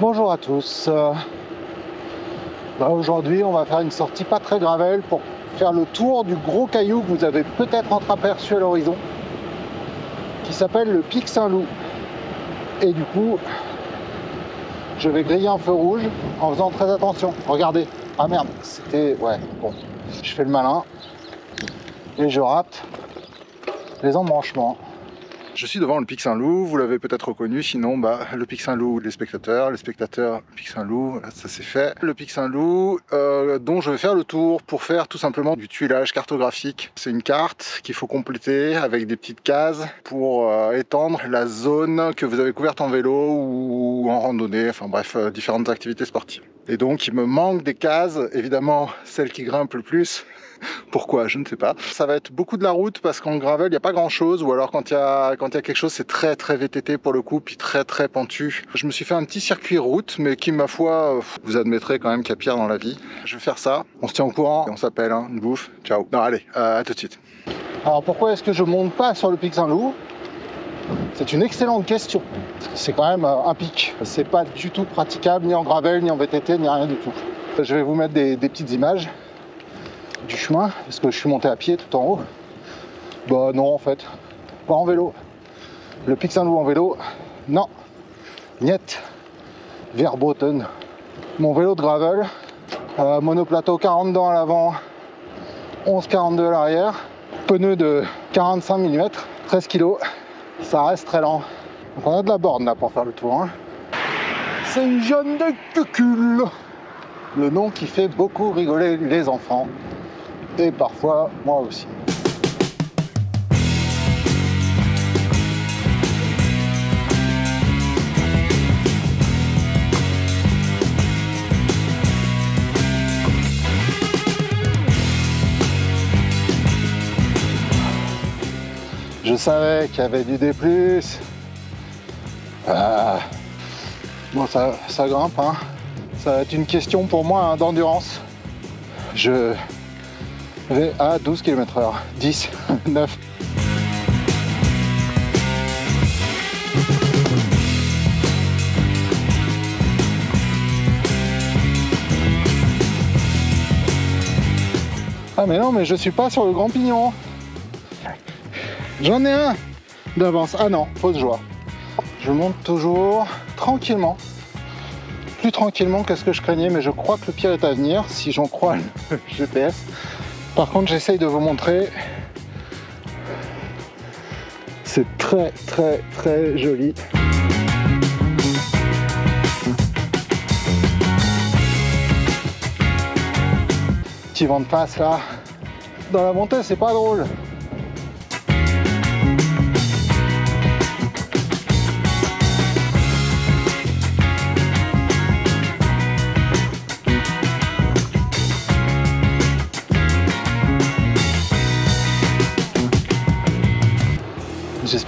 Bonjour à tous. Euh, bah, Aujourd'hui, on va faire une sortie pas très gravel pour faire le tour du gros caillou que vous avez peut-être entreaperçu à l'horizon, qui s'appelle le Pic Saint-Loup. Et du coup, je vais griller un feu rouge en faisant très attention. Regardez. Ah merde, c'était... Ouais, bon. Je fais le malin et je rate les embranchements. Je suis devant le Pic Saint-Loup, vous l'avez peut-être reconnu, sinon bah, le Pic Saint-Loup, les spectateurs, les spectateurs, le Pic Saint-Loup, ça c'est fait. Le Pic Saint-Loup, euh, dont je vais faire le tour pour faire tout simplement du tuilage cartographique. C'est une carte qu'il faut compléter avec des petites cases pour euh, étendre la zone que vous avez couverte en vélo ou en randonnée, enfin bref, euh, différentes activités sportives. Et donc il me manque des cases, évidemment celle qui grimpe le plus, pourquoi Je ne sais pas. Ça va être beaucoup de la route parce qu'en gravel, il n'y a pas grand chose. Ou alors quand il y a, quand il y a quelque chose, c'est très très VTT pour le coup, puis très très pentu. Je me suis fait un petit circuit route, mais qui, ma foi, vous admettrez quand même qu'il y a pire dans la vie. Je vais faire ça. On se tient au courant et on s'appelle, hein, une bouffe. Ciao. Non, allez, euh, à tout de suite. Alors pourquoi est-ce que je monte pas sur le pic Saint-Loup? C'est une excellente question. C'est quand même euh, un pic. C'est pas du tout praticable ni en gravel, ni en VTT, ni rien du tout. Je vais vous mettre des petites images du chemin Est-ce que je suis monté à pied tout en haut Bah non en fait, pas en vélo. Le Pic Saint-Loup en vélo, non. Niet. Verboten. Mon vélo de gravel, euh, monoplateau 40 dents à l'avant, 11,42 à l'arrière, pneu de 45 mm, 13 kg, ça reste très lent. Donc on a de la borne là pour faire le tour. Hein. C'est une jeune de cucul le nom qui fait beaucoup rigoler les enfants et parfois moi aussi. Je savais qu'il y avait du D+. Ah. Bon, ça, ça grimpe, hein. Ça va être une question pour moi hein, d'endurance. Je à 12 km h 10, 9. Ah mais non mais je suis pas sur le grand pignon J'en ai un d'avance. Ah non, fausse joie. Je monte toujours tranquillement. Plus tranquillement que ce que je craignais, mais je crois que le pire est à venir, si j'en crois le GPS. Par contre, j'essaye de vous montrer. C'est très, très, très joli. Petit vent de face là. Dans la montée, c'est pas drôle.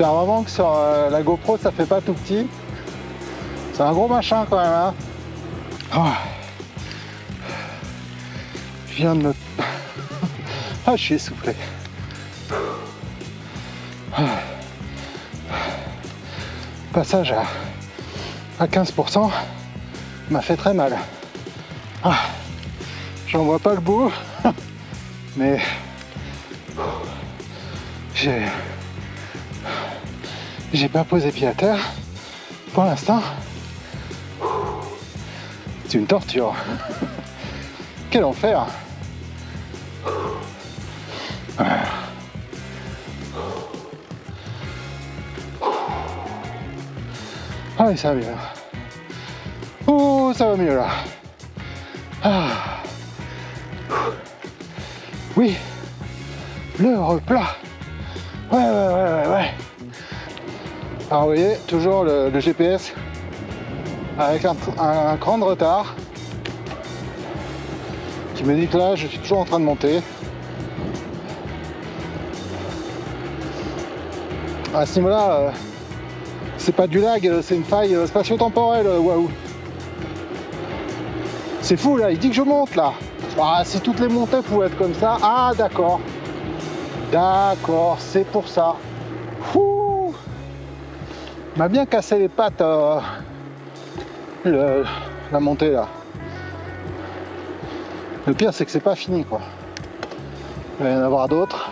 J'espère vraiment que sur euh, la GoPro ça fait pas tout petit. C'est un gros machin quand même. Hein oh. Je viens de me... ah, je suis essoufflé. Passage à, à 15% m'a fait très mal. Ah. J'en vois pas le bout, mais j'ai j'ai pas posé pied à terre pour l'instant. C'est une torture. Quel enfer. Ah oui, ça va mieux. Oh, ça va mieux là. Ah. Oui, le replat. Ouais, ouais, ouais, ouais, ouais. Alors vous voyez, toujours le, GPS avec un, un, grand retard qui me dit que là je suis toujours en train de monter. À ce niveau-là, euh, c'est pas du lag, c'est une faille euh, spatio-temporelle, euh, waouh. C'est fou là, il dit que je monte là. Ah, si toutes les montées pouvaient être comme ça, ah d'accord. D'accord, c'est pour ça m'a bien cassé les pattes euh, la montée là. Le pire c'est que c'est pas fini quoi. Il va y en avoir d'autres.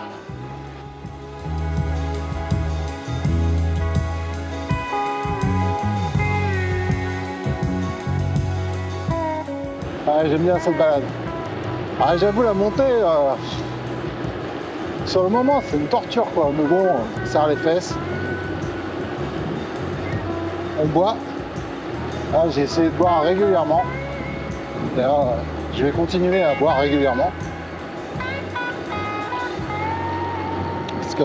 J'aime bien cette balade. J'avoue la montée, euh, sur le moment c'est une torture quoi, mais bon, on serre les fesses. On boit. J'ai essayé de boire régulièrement. Je vais continuer à boire régulièrement. Parce que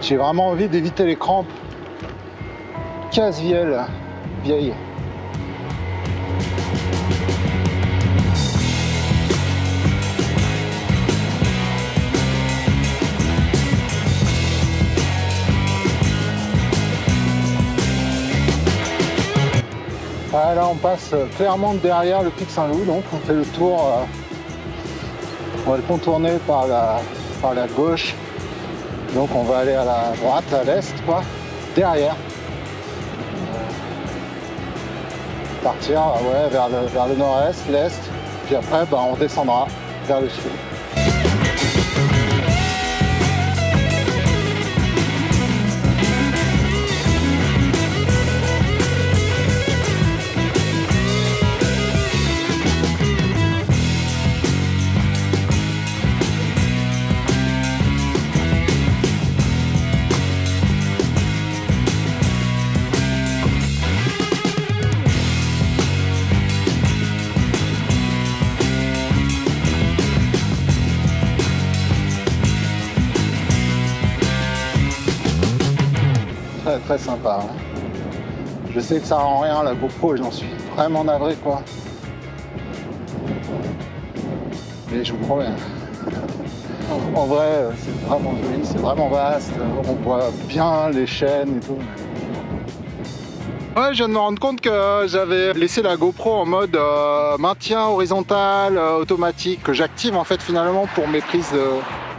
j'ai vraiment envie d'éviter les crampes casse-vielles vieilles. Ah, là, on passe clairement derrière le Pic Saint-Loup, donc on fait le tour. euh, on va le contourner par la, gauche. Donc on va aller à la droite, à l'est, quoi, derrière. Partir ouais, vers le, vers le nord-est, l'est, puis après bah, on descendra vers le sud. Hein. Je sais que ça rend rien la GoPro, j'en suis vraiment navré quoi. Mais je vous promets. En vrai, c'est vraiment joli, c'est vraiment vaste, on voit bien les chaînes et tout. Ouais, je viens de me rendre compte que j'avais laissé la GoPro en mode euh, maintien horizontal, euh, automatique, que j'active en fait finalement pour mes prises de,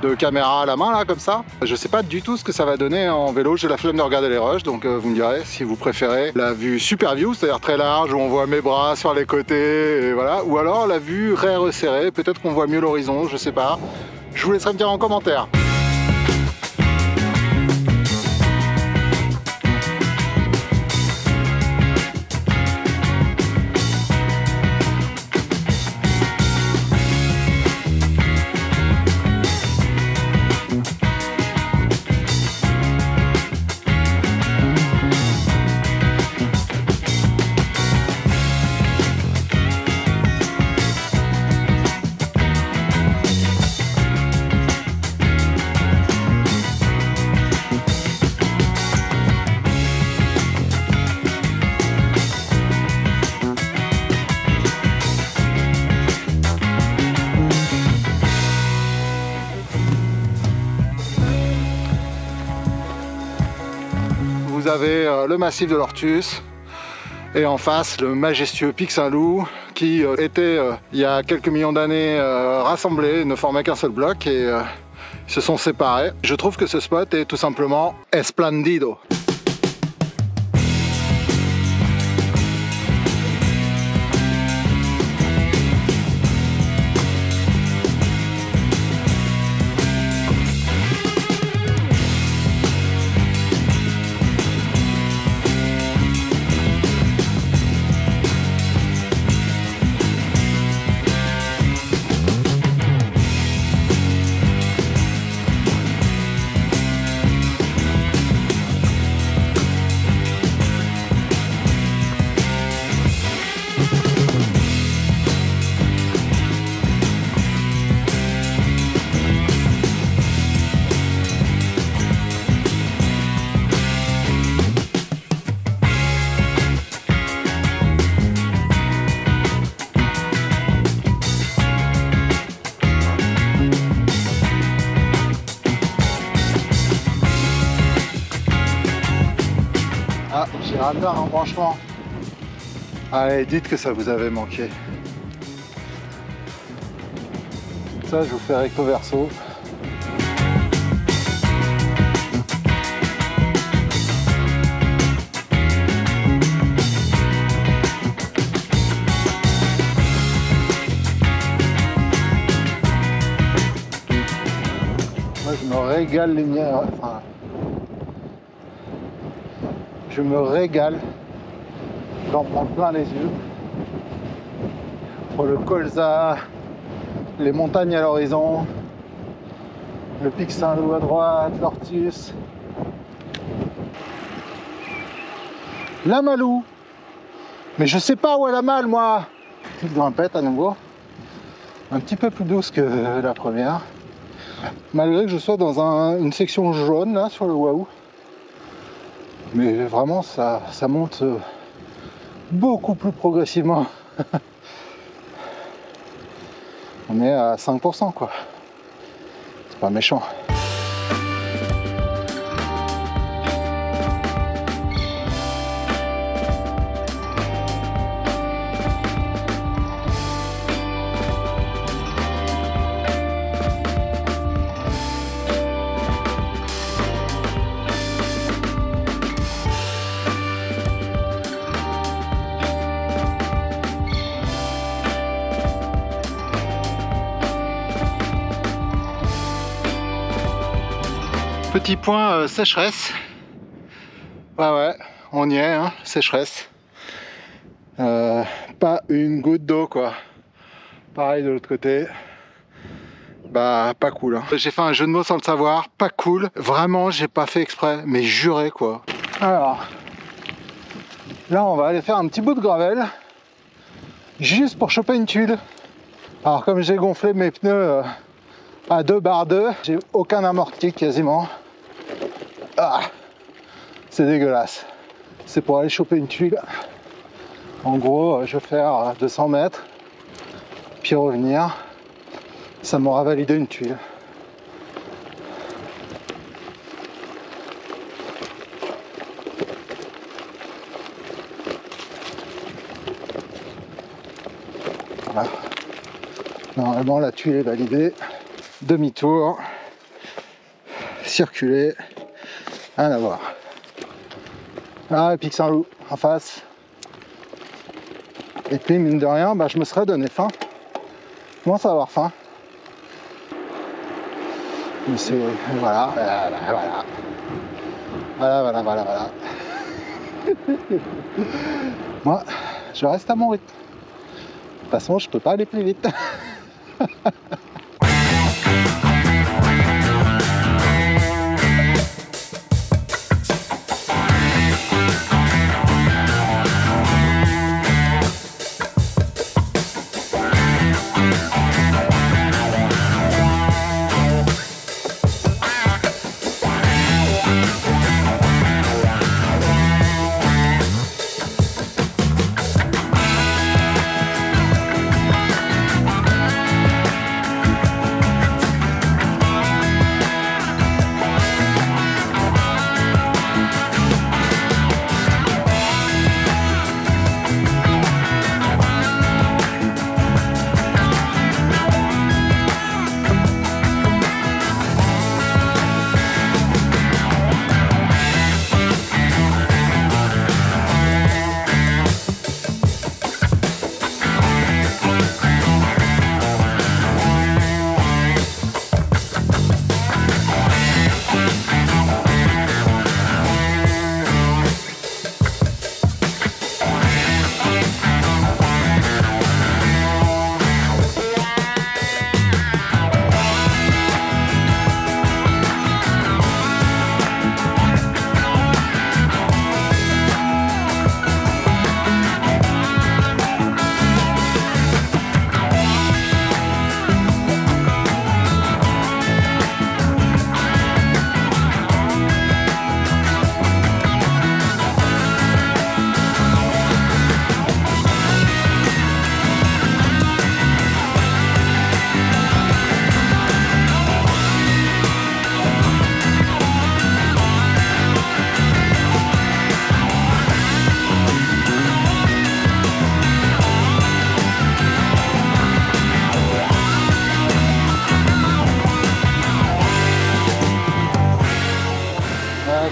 de caméra à la main là comme ça. Je sais pas du tout ce que ça va donner en vélo, j'ai la flemme de regarder les rushs, donc euh, vous me direz si vous préférez la vue super view, c'est-à-dire très large où on voit mes bras sur les côtés, et voilà, ou alors la vue très resserrée, peut-être qu'on voit mieux l'horizon, je sais pas. Je vous laisserai me dire en commentaire. Avez euh, le massif de l'Ortus et en face le majestueux Pic Saint-Loup qui euh, était euh, il y a quelques millions d'années rassemblés, ne formait qu'un seul bloc et ils se sont séparés. Je trouve que ce spot est tout simplement esplendido. retard. Hein, Allez, dites que ça vous avait manqué. Ça, je vous fais recto verso. Moi, je me régale les miens. Hein je me régale. J'en prends plein les yeux. Pour le colza, les montagnes à l'horizon, le pic Saint-Loup à droite, l'Ortus, la Malou. Mais je sais pas où est la malle, moi. Petite grimpette à nouveau. Un petit peu plus douce que la première. Malgré que je sois dans une section jaune là sur le Wahoo. Mais vraiment ça, ça monte euh, beaucoup plus progressivement. On est à 5% quoi. C'est pas méchant. Petit point euh, sécheresse. Ouais ouais, on y est, hein, sécheresse. Euh, pas une goutte d'eau quoi. Pareil de l'autre côté. Bah pas cool. Hein. J'ai fait un jeu de mots sans le savoir, pas cool. Vraiment j'ai pas fait exprès, mais juré quoi. Alors, là on va aller faire un petit bout de gravel. Juste pour choper une tuile. Alors comme j'ai gonflé mes pneus euh, à 2 barres 2, j'ai aucun amorti quasiment. Ah, c'est dégueulasse. C'est pour aller choper une tuile. En gros, je vais faire 200 mètres, puis revenir. Ça m'aura validé une tuile. Normalement, la tuile est validée. Demi-tour, circuler, À voir. Ah, et puis Saint-Loup en face. Et puis, mine de rien, bah, je me serais donné faim. Je commence à avoir faim. Mais c'est. Voilà, voilà, voilà. Voilà, voilà, voilà, voilà. Moi, je reste à mon rythme. De toute façon, je peux pas aller plus vite.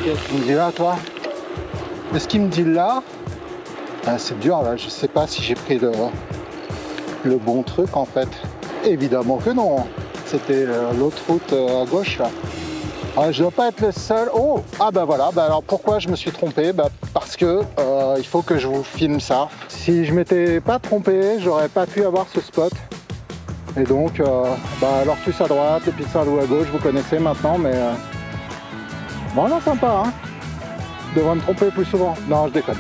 Qu'il me dit là, toi Est-ce qu'il me dit là ah, C'est dur, là. Je sais pas si j'ai pris le, le bon truc, en fait. Évidemment que non. C'était euh, l'autre route euh, à gauche, là. Ah, je dois pas être le seul. Oh Ah bah voilà, bah alors pourquoi je me suis trompé? Bah Parce que euh, il faut que je vous filme ça. Si je m'étais pas trompé, j'aurais pas pu avoir ce spot. Et donc, euh, bah l'Ortus à droite, et puis Saint-Loup à gauche, vous connaissez maintenant, mais... Bon, non, sympa, hein devrais me tromper plus souvent. Non, je déconne.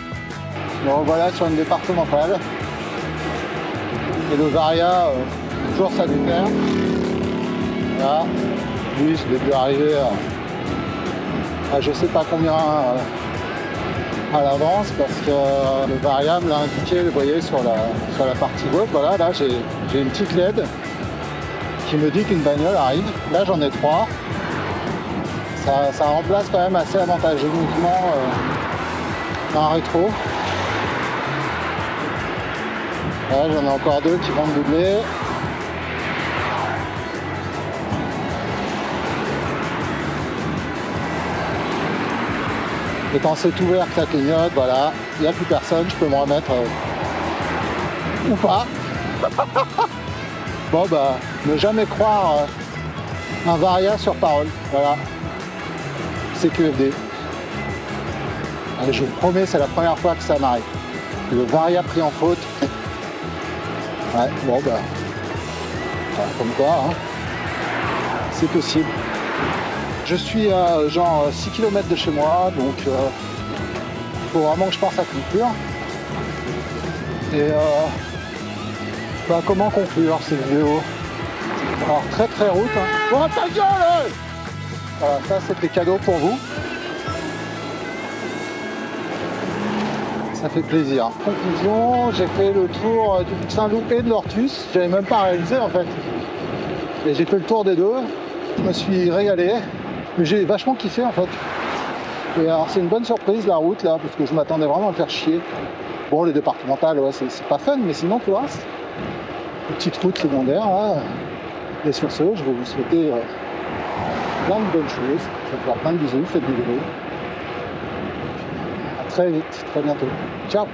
Donc voilà, sur une départementale. Et le Varia, euh, toujours salutaire. Voilà. Lui, je l'ai vu arriver à, je sais pas combien euh, à l'avance parce que euh, le variable l'a indiqué, vous voyez, sur la, sur la partie gauche. Voilà, là j'ai une petite LED qui me dit qu'une bagnole arrive. Là j'en ai trois. Ça, remplace quand même assez avantageusement euh, un rétro. Là j'en ai encore deux qui vont me doubler. Et quand c'est ouvert que ça clignote, voilà, il n'y a plus personne, je peux me remettre euh, ou pas. bon bah, ne jamais croire euh, un Varia sur parole, voilà. C'est QFD. Allez, je vous promets, c'est la première fois que ça m'arrive. Le Varia pris en faute. Ouais, bon bah, comme quoi, hein. c'est possible. Je suis à genre 6 km de chez moi, donc il euh, faut vraiment que je pense à conclure. Et euh, bah, comment conclure cette vidéo Alors très très route. Hein. Oh ta gueule Voilà, ça c'était cadeau pour vous. Ça fait plaisir. Conclusion, j'ai fait le tour du Saint-Loup et de l'Ortus. J'avais même pas réalisé en fait. Et j'ai fait le tour des deux. Je me suis régalé. Mais j'ai vachement kiffé en fait. Et alors c'est une bonne surprise la route là, parce que je m'attendais vraiment à me faire chier. Bon les départementales, c'est pas fun, mais sinon tout le reste. Petite route secondaire là. Et sur ce, je vais vous souhaiter euh, plein de bonnes choses. Je vais faire plein de bisous, faites du vélo. À très vite, très bientôt. Ciao